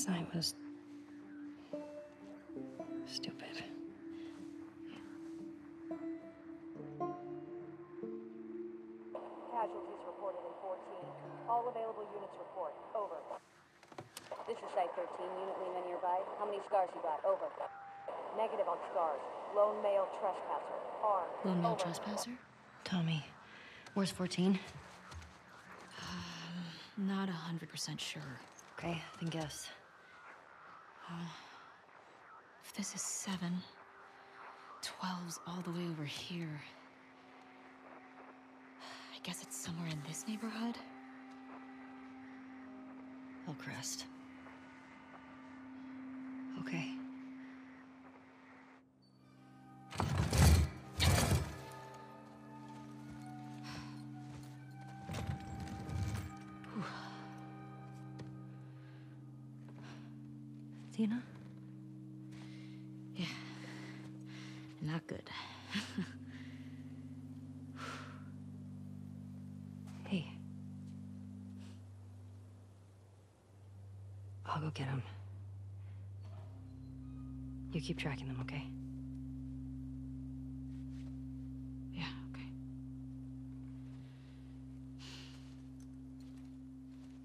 Last night was. stupid. Casualties reported in 14. All available units report. Over. This is Site 13. Unit Lima nearby. How many scars you got? Over. Negative on scars. Lone male trespasser. Armed. Lone male Over. trespasser? Tommy. Where's 14? Um, not a hundred percent sure. Okay, then guess. If this is seven, twelve's all the way over here. I guess it's somewhere in this neighborhood. Hillcrest. Okay. Dina? Yeah. Not good. Hey. I'll go get him. You keep tracking them, okay? Yeah, okay.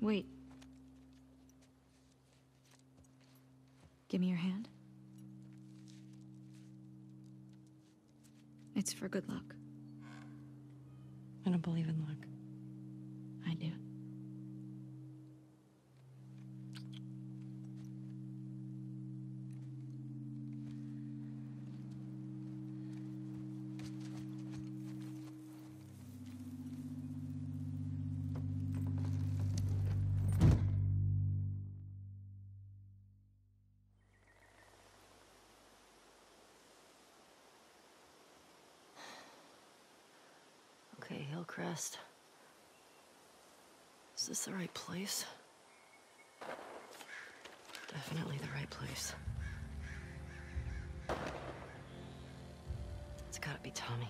Wait. Give me your hand. It's for good luck. Is this the right place? Definitely the right place. It's gotta be Tommy.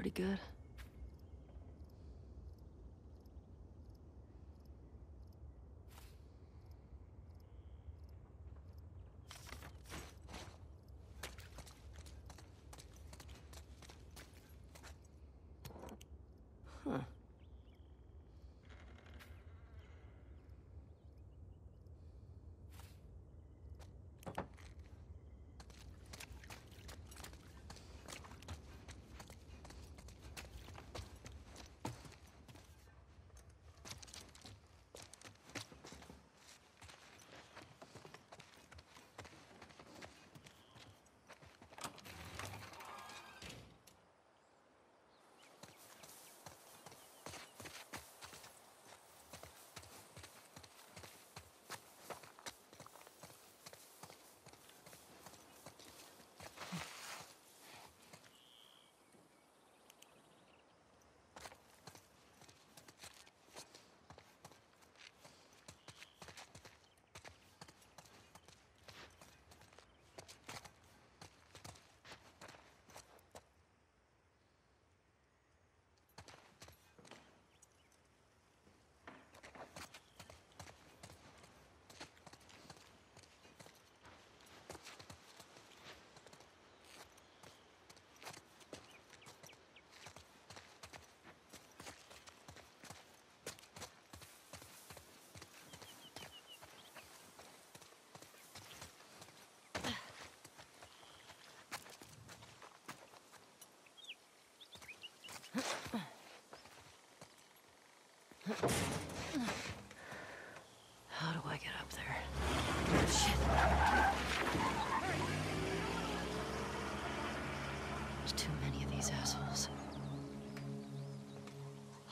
Pretty good.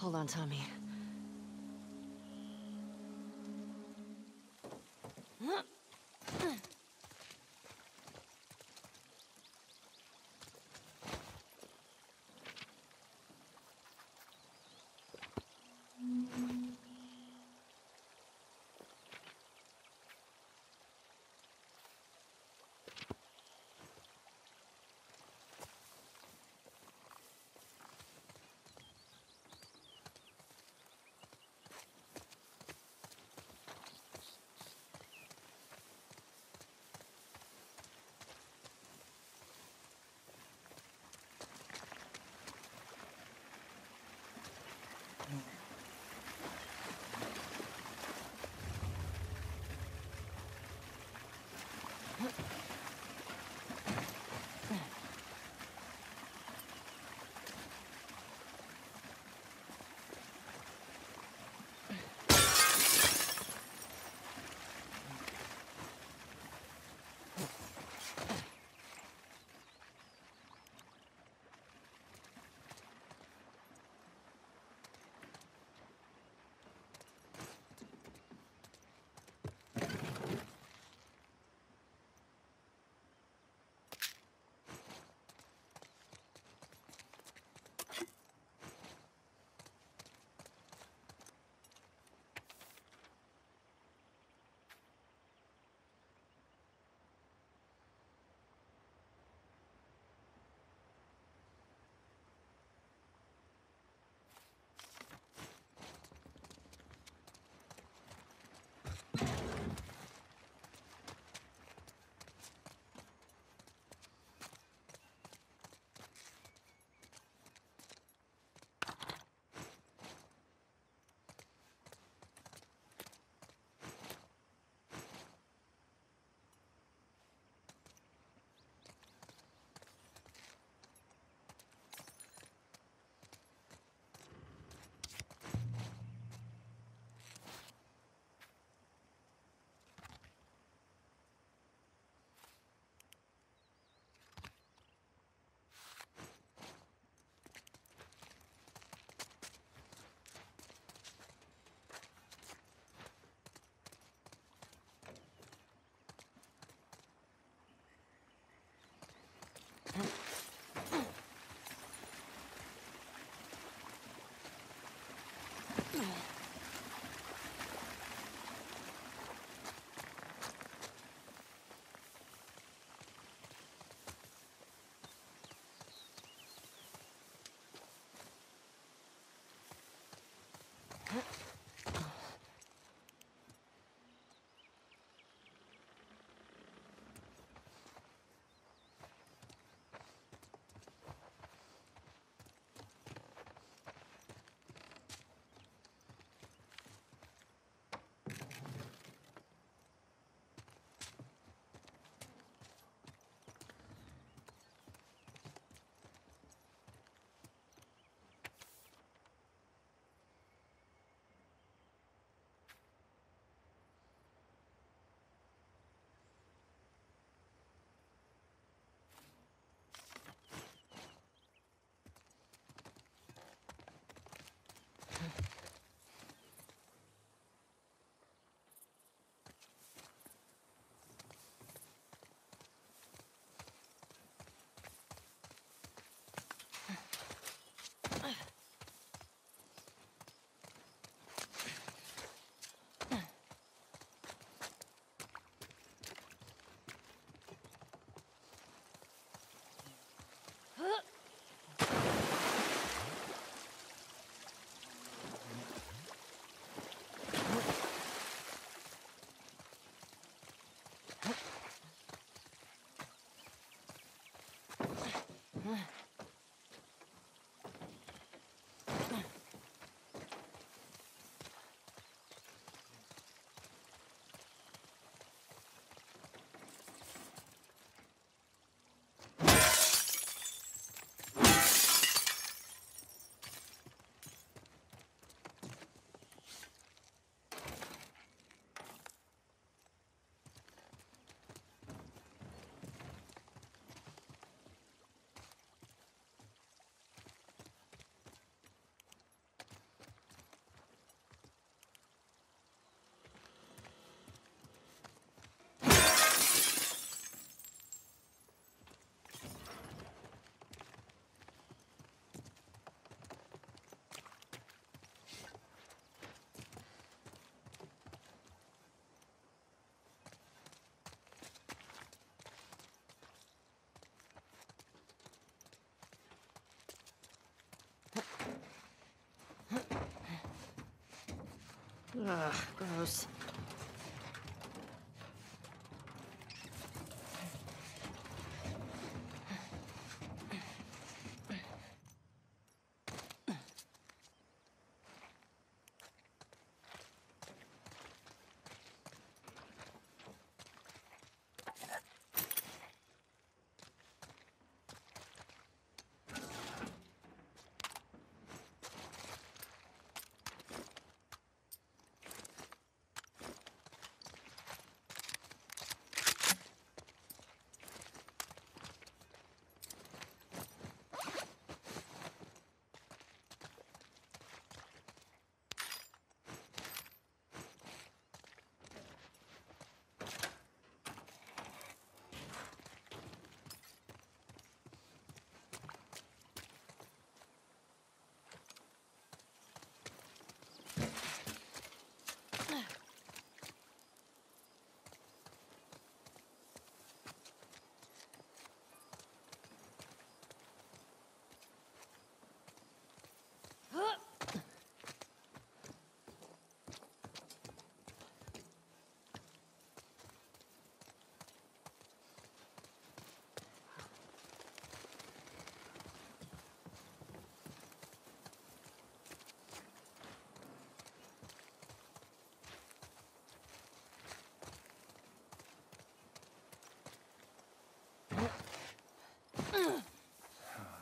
Hold on, Tommy. Huh? Huh? えっ？Ugh, gross.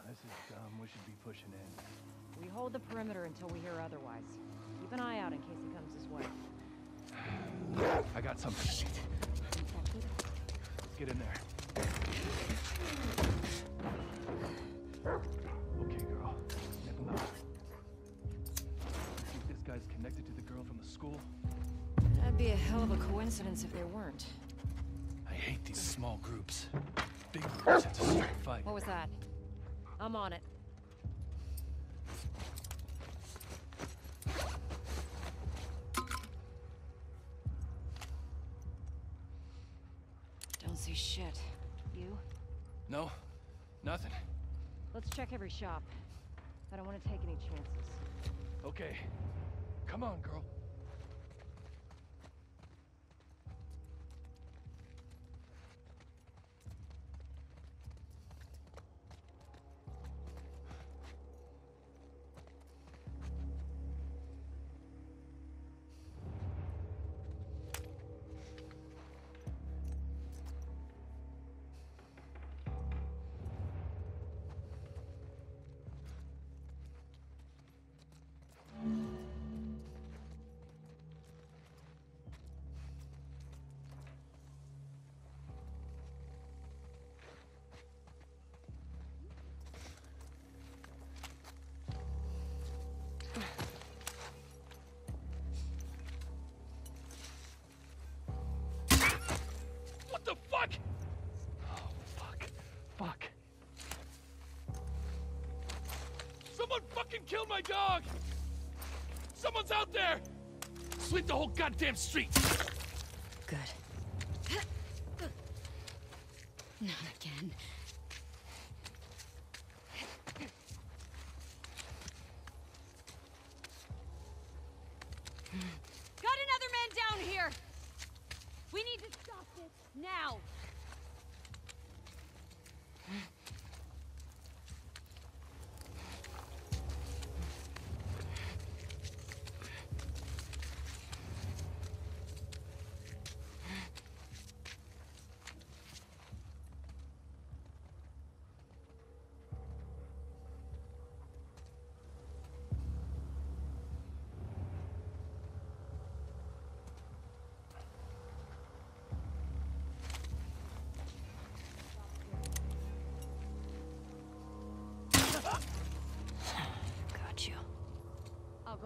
This is dumb. We should be pushing in. We hold the perimeter until we hear otherwise. Keep an eye out in case he comes this way. I got something. Let's get in there. Okay, girl. Nip him out. Think this guy's connected to the girl from the school? That'd be a hell of a coincidence if they weren't. I hate these small groups. Big groups have to start a fight. What was that? I'm on it. Shop. I don't want to take any chances. Okay. Come on, girl. Fucking killed my dog! Someone's out there! Sweep the whole goddamn street! Good. Not again. Got another man down here! We need to stop this now!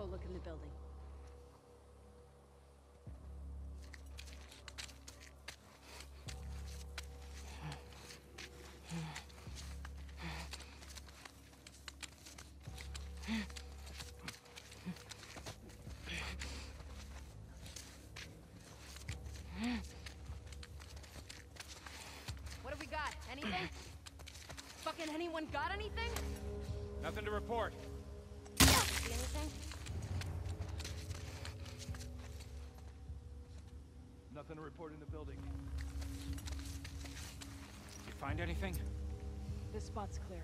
Go look in the building. What have we got? Anything? Fucking anyone got anything? Nothing to report. building. You find anything? This spot's clear.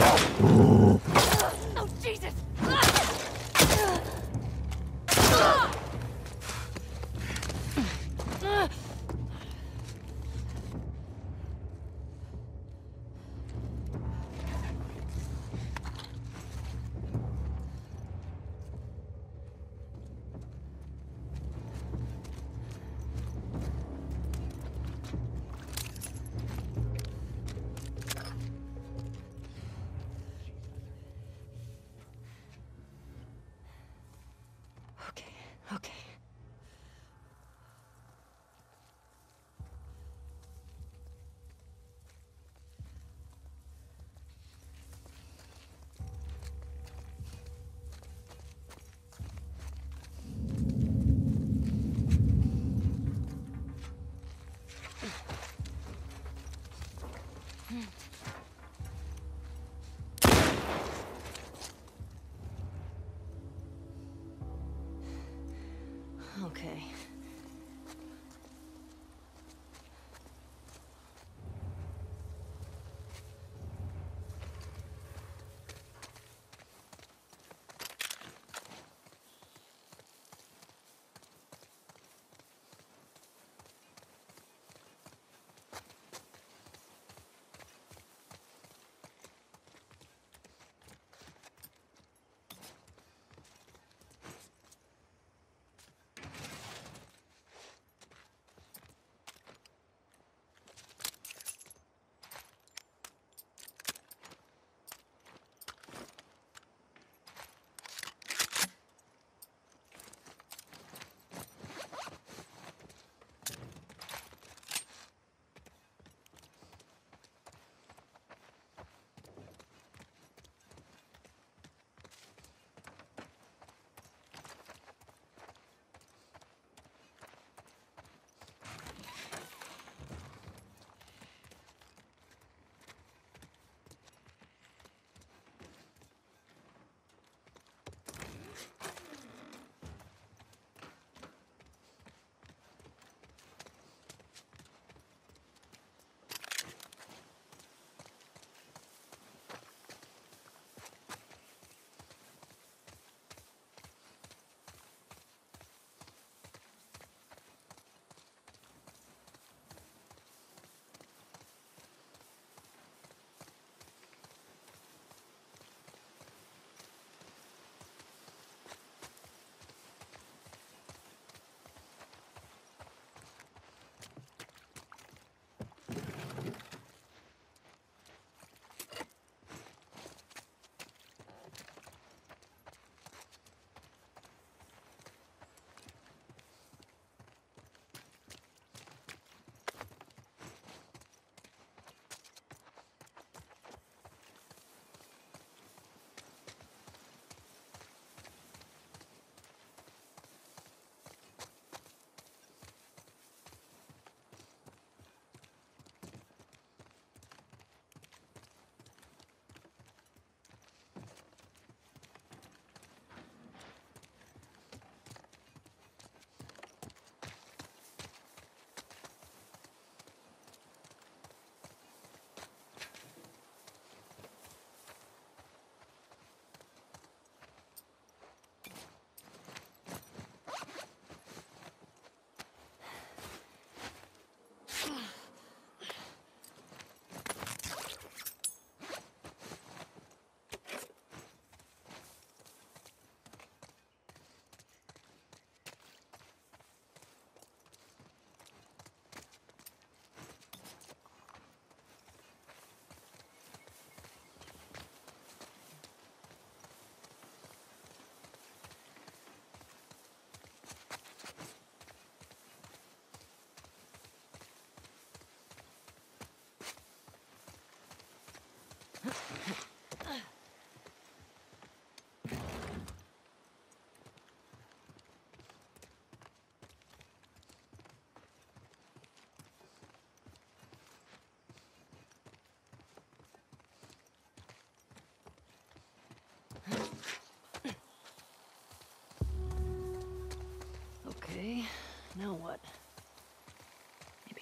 Oh.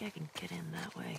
I can get in that way.